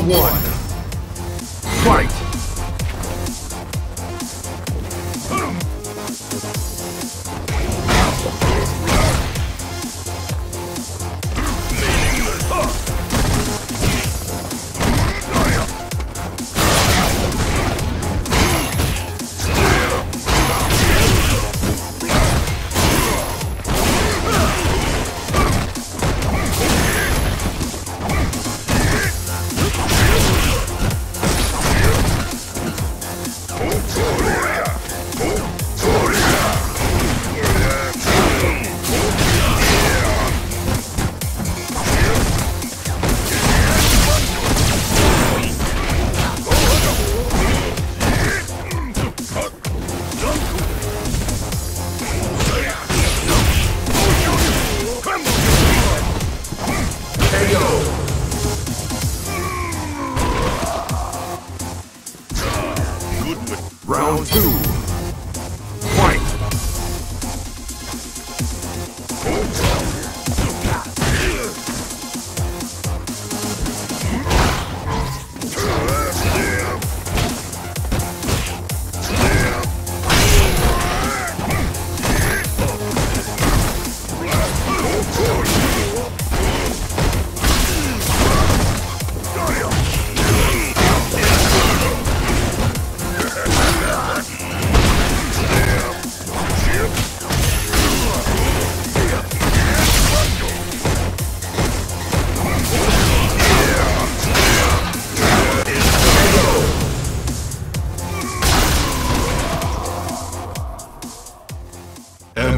One. Fight! Round two.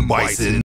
Bison